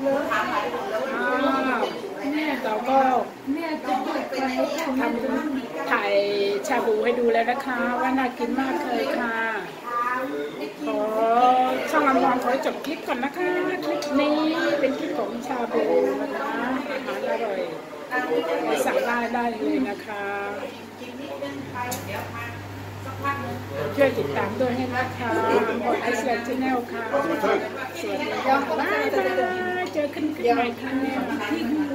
เนี่ยเราก็เนี่ยจะเปิดไฟทำถ่ายชาบูให้ดูแล้วนะคะ ว่าน่ากินมากเลยค่ะขอช่องอมรขอจบคลิปก่อนนะคะคลิปนี้เป็นคลิปของชาบูนะคะอาหารอร่อยไปสั่งได้ได้เลยนะคะช่วยติดตามด้วยให้นะคะหมดไอซ์แลนด์ชาแนลค่ะสวัสดี ค่ะ